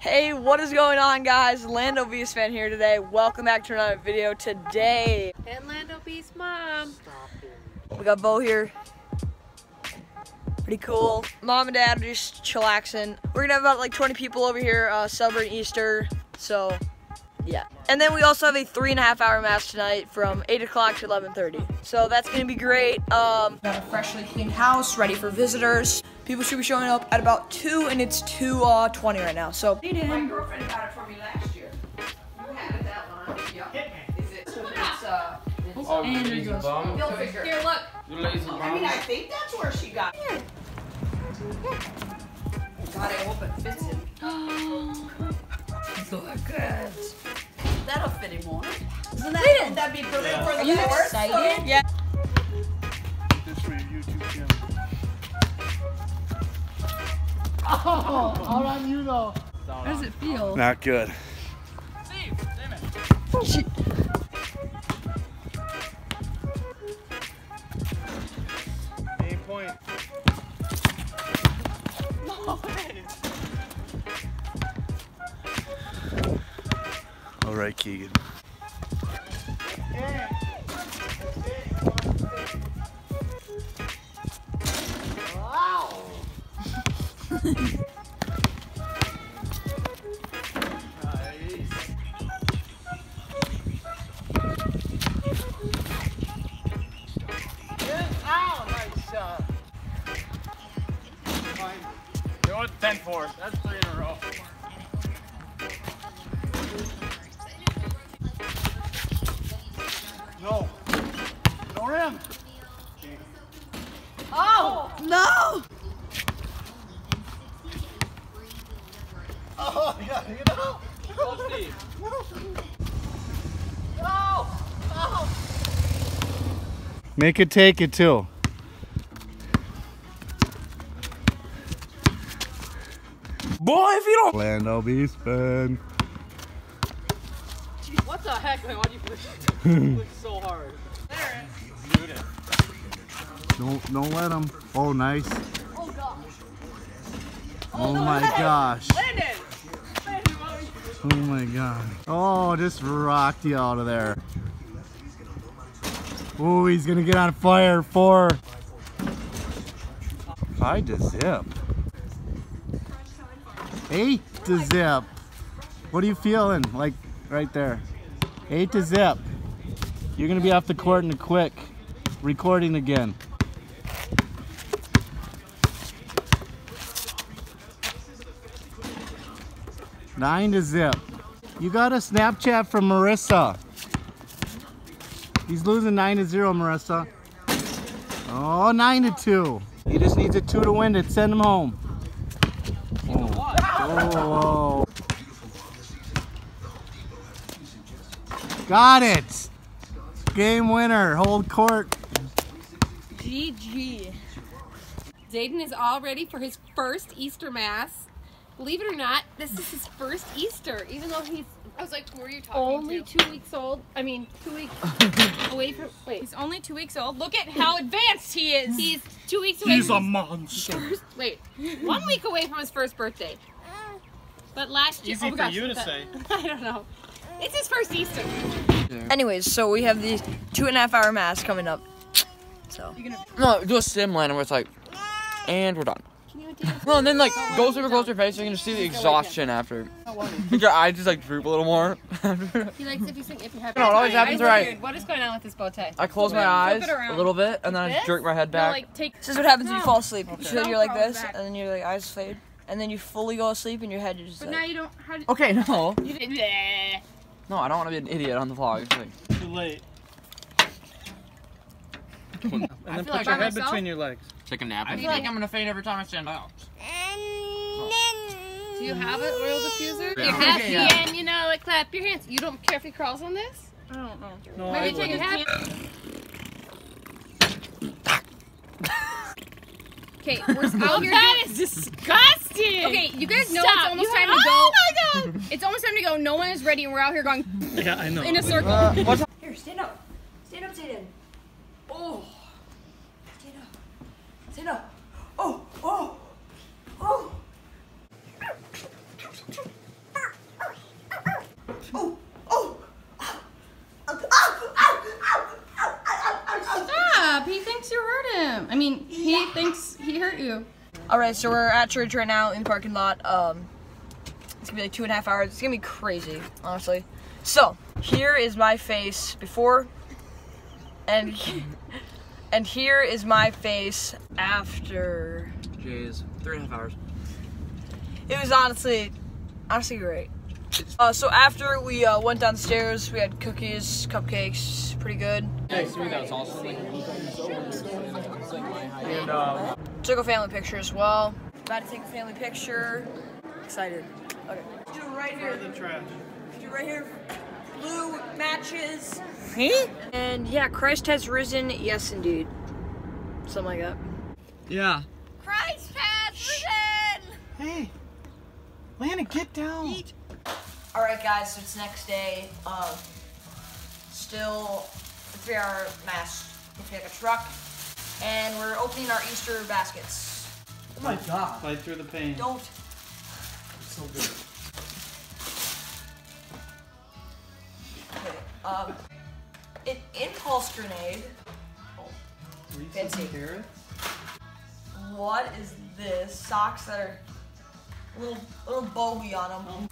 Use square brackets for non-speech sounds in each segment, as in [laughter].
Hey, what is going on guys? Lando Beastman here today. Welcome back to another video today. And Lando Beast mom. We got Bo here. Pretty cool. Mom and dad are just chillaxing. We're gonna have about like 20 people over here uh, celebrating Easter. So, yeah. And then we also have a three and a half hour mass tonight from 8 o'clock to 11.30. So that's gonna be great. Um, got a freshly cleaned house ready for visitors. People should be showing up at about 2 and it's 2.20 uh, right now. So, My girlfriend got it for me last year. You had it that long. Yeah. Is it? So it's uh. It's Oh, you lazy bum. Bill Fisher. Here, look. You lazy bum. I mean. I think that's where she got it. God, I hope it fits him. so good. [gasps] That'll fit him more. Isn't that, would that be perfect for the you fourth? excited? Yeah. This for your YouTube channel. [laughs] Oh, out on you though. How does it feel? Not good. Eight right, Keegan. You're with 10 4. That's three in a row. Make it take it too. Boy, if you don't. Lando Beastman. What the heck, man? Why'd you push it? [laughs] push so hard? Don't don't let him. Oh, nice. Oh, oh, oh my gosh. Oh my god. Oh, just rocked you out of there. Oh, he's gonna get on fire. Four. Five to zip. Eight to zip. What are you feeling? Like right there. Eight to zip. You're gonna be off the court in a quick. Recording again. Nine to zip. You got a Snapchat from Marissa. He's losing nine to zero, Marissa. Oh, nine to two. He just needs a two to win it. Send him home. Oh. Oh. Got it. Game winner. Hold court. GG. Zayden is all ready for his first Easter Mass. Believe it or not, this is his first Easter, even though he's I was like, who are you talking only to? two weeks old. I mean, two weeks [laughs] away from. Wait, He's only two weeks old. Look at how advanced he is. he's two weeks away. from a monster. first, wait, [laughs] one week away from his first birthday. But last year, Easy oh for gosh, you to that- say. [laughs] I don't know. It's his first Easter. Anyways, so we have the two and a half hour mass coming up. So, Gonna... No, do a sim line where it's like, and we're done. Can you dance? No, and then like go super close to your face so you can just see the exhaustion after. [laughs] Your eyes just like droop a little more. [laughs] He likes if you sing if you have. No, it always happens right. What is going on with this bow tie? I close my Flip eyes a little bit and then I This? jerk my head No, back. like take. this is what happens when you fall asleep. So you're like this, back. and then your like eyes fade, and then you fully go asleep, and your head is just But like. now you don't. How did, Okay, no, [laughs] you did. Bleh. no, I don't want to be an idiot on the vlog. Like, Too late. and then put like your head myself- between your legs. Take a nap. I feel feel like like- I'm gonna faint every time I stand up. Do you have it, oil diffuser? Yeah. You're happy Okay, yeah. and you know, like clap your hands. You don't care if he crawls on this? I don't know. No, Maybe I take your wouldn't. hat. Okay, we're [laughs] out here. that is disgusting. Okay, you guys know Stop. it's almost You time have- to go. Oh my god. It's almost time to go. No one is ready, and we're out here going Yeah, I know. in a circle. Uh, what's Here, stand up. Stand up, Zayden. Oh. Stand up. Stand up. Oh, oh, oh. I mean, he thinks he hurt you. All right, so we're at church right now in the parking lot. Um, it's gonna be like two and a half hours. It's gonna be crazy, honestly. So here is my face before, and [laughs] and here is my face after. Jeez, three and a half hours. It was honestly, honestly great. Uh, so after we uh, went downstairs, we had cookies, cupcakes, pretty good. Took a family picture as well. About to take a family picture. Excited. Okay. Do it right here. The trash. Do it right here. Blue matches. Hey? And yeah, Christ has risen. Yes, indeed. Something like that. Yeah. Christ has risen. Hey, Lana, get down. All right, guys. So it's next day. Um, still a three-hour mass. Looks like a truck, and we're opening our Easter baskets. Oh my God. Fight through the pain. Don't. So good. Okay. Um, an impulse grenade. Fancy. What is this? Socks that are little little bogey on them.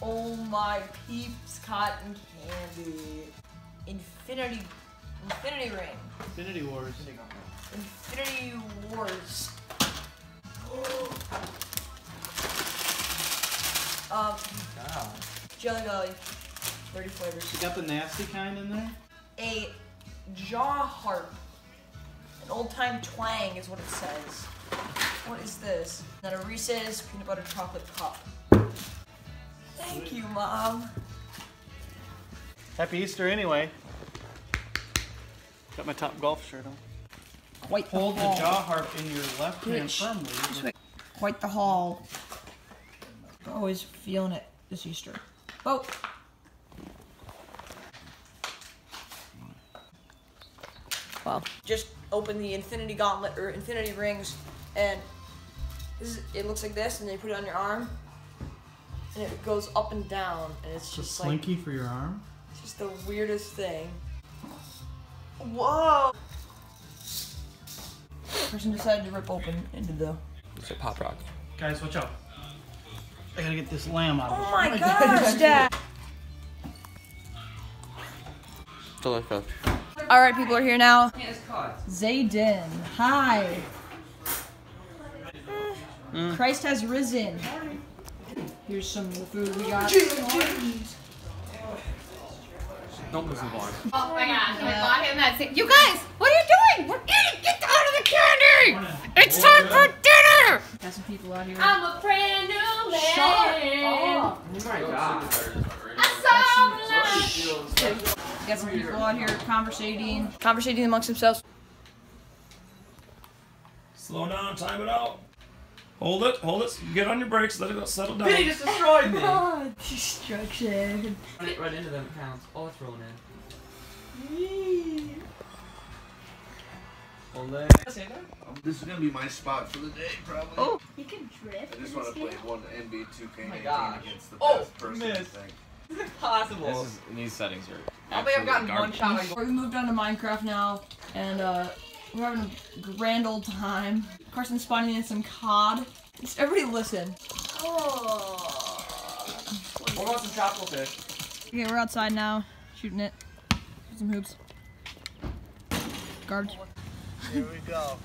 Oh my peeps, cotton candy. Infinity, infinity ring. Infinity Wars. Infinity Wars. um, Jelly Belly, 30 flavors. You got the nasty kind in there? A jaw harp. An old time twang is what it says. What is this? Then a Reese's peanut butter chocolate cup. Thank you, Mom. Happy Easter anyway. Got my Topgolf shirt on. Quite Hold the jaw harp in your left hand firmly. Quite the haul. Always feeling it this Easter. Oh. Well, just open the Infinity Gauntlet or Infinity Rings, and this is, it looks like this, and then you put it on your arm, and it goes up and down, and it's It's a just like slinky for your arm. it's just the weirdest thing. Whoa! Person decided to rip open into the. It's a pop rock. Guys, watch out. I gotta get this lamb out of Oh, oh my gosh, Dad! Delicious. All right, people are here now. Zayden, hi. Mm. Christ has risen. Here's some of the food we got. Don't listen to Vaughn. Oh my gosh, I bought him that. You guys, what are candy. It's time for dinner. Got some people out here. I'm a brand new man. Shut Oh my god. I saw love. Got some people out here conversating, conversating amongst themselves. Slow down, time it out. Hold it, hold it. Get on your brakes. Let it go. Settle down. He just destroyed me. Oh, [laughs] destruction. Run it right into them counts. Oh, it's rolling in. Hold it. This is gonna be my spot for the day, probably. Oh. You can drift. I just want to play one NBA 2K19 my against the Oh, best person. missed. I think. [laughs] This is impossible. This is, these settings are. I think I've gotten absolute one garbage. shot. We moved on to Minecraft now, and uh, we're having a grand old time. Carson's spawning in some cod. Just everybody listen. Oh. What about some tropical fish? Okay, we're outside now, shooting it. Some hoops. Garbage. Here we go.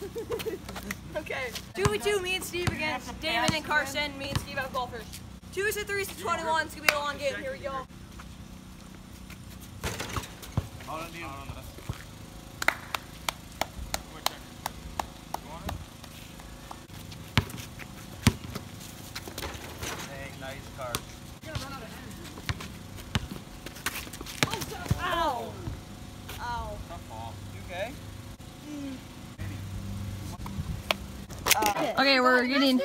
[laughs] Okay. Two v two, me and Steve against Damon and Carson. Me and Steve out golfers. Twos to threes to 21. It's gonna be a long game. Here we go. Dang, nice card. Ow! Ow. You okay? Okay, we're getting.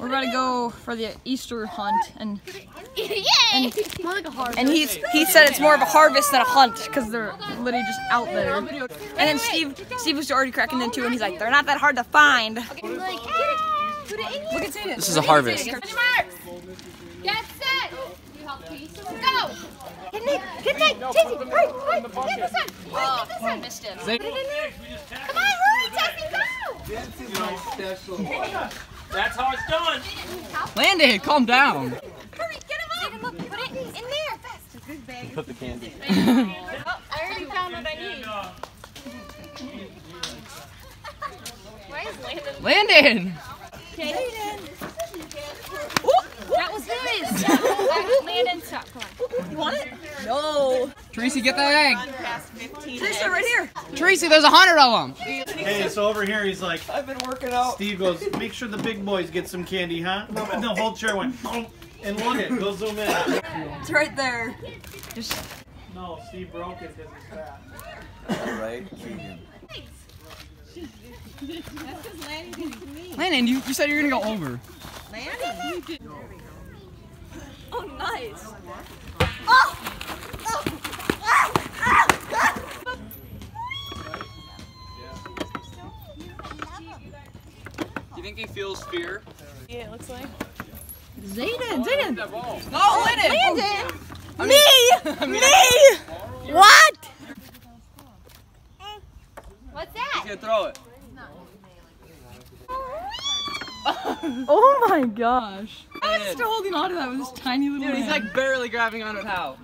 We're about to go for the Easter hunt, and Yay! More like a hard. and he's he said it's more of a harvest than a hunt because they're literally just out there. And then Steve Steve was already cracking into, and he's like, they're not that hard to find. like, get it. Put it in Look at Zayden. This is a harvest. Get set. You help Keith. Go. Get Nick. Get Nick. Tasty, hurry, hurry. Get this one. Hurry, get this one. Oh, Missed. Put it in there. Come on, hurry, Tasty, go. This is my special. That's how it's done. Landon, calm down. Hurry, get him up. Look, put it in there. Fast. Put the candy. [laughs] Oh, I already found what I need. Why is Landon? Landon! That was his. Landon, stop. Come on. You want it? No. Tracy, get that egg. Tristan, right here. Tracy, there's a hundred of them. Hey, so over here he's like, I've been working out. Steve goes, make sure the big boys get some candy, huh? And the whole chair went, "Oh," and look it, go zoom in. It's right there. Just No, Steve broke it because he's fat. Right, Keegan. Landon, you, you said you were gonna go over. Landon, oh nice. Do you think he feels fear? Zayden, Zayden. No, oh, Landon! Landon. Me. Me. What? What's that? He's that? gonna throw it. Oh my gosh. I was still holding on to that with this tiny little Dude, he's like barely grabbing on it. How?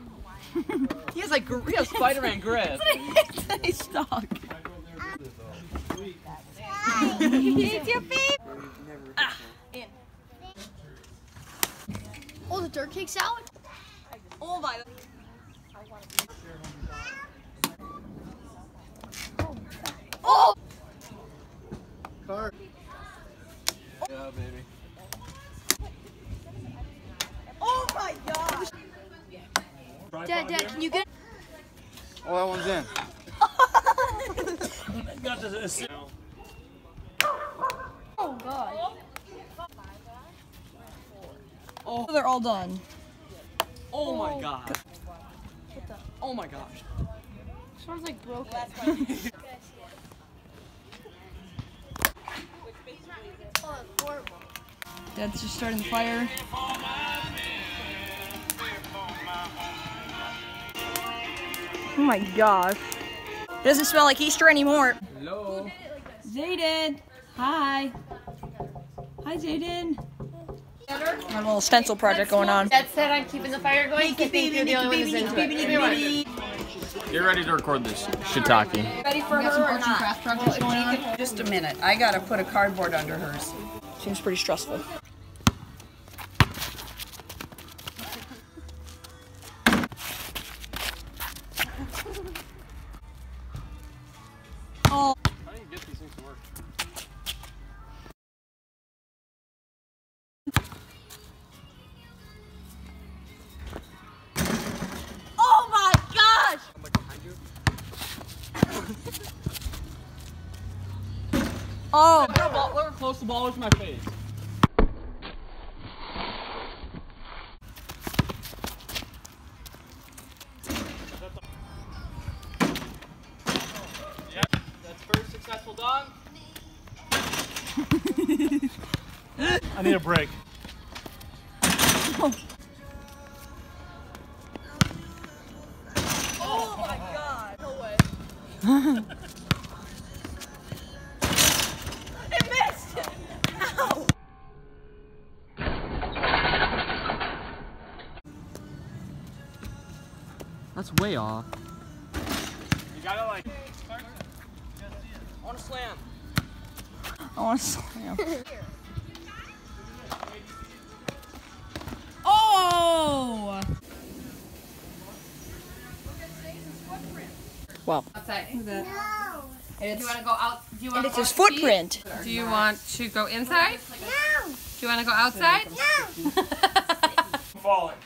[laughs] he has like gr- he has Spider-Man [laughs] grip. [laughs] He's stuck. It's your favorite. Ah, oh, the dirt cake out. Oh my. Oh! Car. Yeah, baby. Oh my gosh. Dad, Dad, can you get Oh, that one's in. Got this. Oh, God. Oh, they're all done. Oh my god. Oh my gosh. This one's like broken. oh, it's horrible. Dad's just starting the fire. Oh my gosh. Doesn't smell like Easter anymore. Hello. Zayden. Hi. Hi, Zayden. Got a little stencil project going on. Dad said I'm keeping the fire going. I think you're the only one who's into it. Give me one. Get ready to record this shiitake. Ready for her or not? Just a minute. I gotta put a cardboard under hers. Seems pretty stressful. Oh. Let her close the ball with my face. That's first successful done. [laughs] I need a break. That's way off. You gotta like. I want to slam. I want to slam. [laughs] oh! Wow. Outside. Look at that. Do you want to go out? Do you want And it's to his walk the feet? footprint. Do you want to go inside? No. Do you want to go outside? No. [laughs] falling.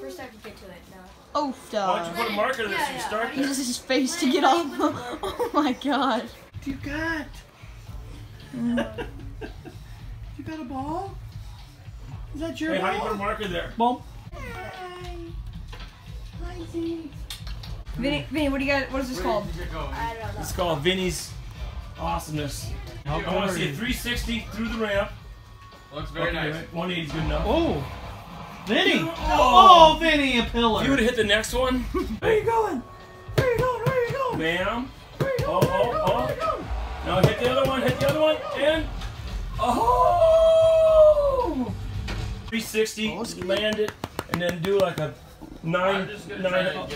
First, I have to get to it now. Oh, Why don't duh. you put a marker there so you start He uses his face to get off. [laughs] Oh my god. What you got? [laughs] you got a ball? Is that your Hey, how do you put a marker there? Boom. Vinny, Vinny, what do you got? What is this called? It's called Vinny's Awesomeness. How I want to see a 360 through the ramp. Looks very okay, nice. right, 180 is good enough. Oh, Vinny! Oh, Vinny, a pillar. If you would have hit the next one. Where you going? Where you going? Where you going? Bam. Oh, oh, oh. Now hit the other one. Hit the other one. And. Oh! 360. Land it. And then do like a nine. nine.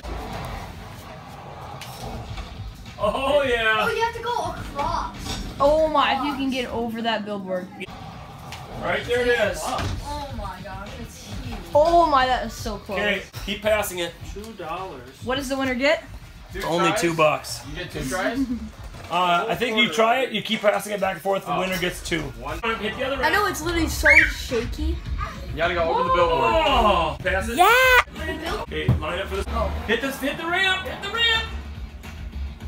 Oh, oh, yeah. Oh you have to go across. Oh my, if you can get over that billboard. Right there it is. Oh my, that is so close. Okay, keep passing it. Two dollars. What does the winner get? Only two bucks. You get two tries? [laughs] Uh, I think you try it, you keep passing it back and forth, the winner gets two. One. Hit the other I know it's literally so shaky. You gotta go over the billboard. Oh! Pass it. Yeah! Okay, line up for this. Hit this, hit the ramp, hit the ramp!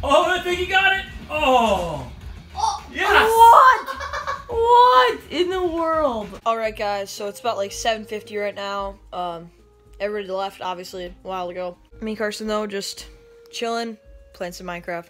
Oh, I think you got it! Oh! Yes! What? What in [laughs] the world? All right, guys. So it's about like 7:50 right now. Um, everybody left obviously a while ago. Me, Carson though, just chilling, playing some Minecraft.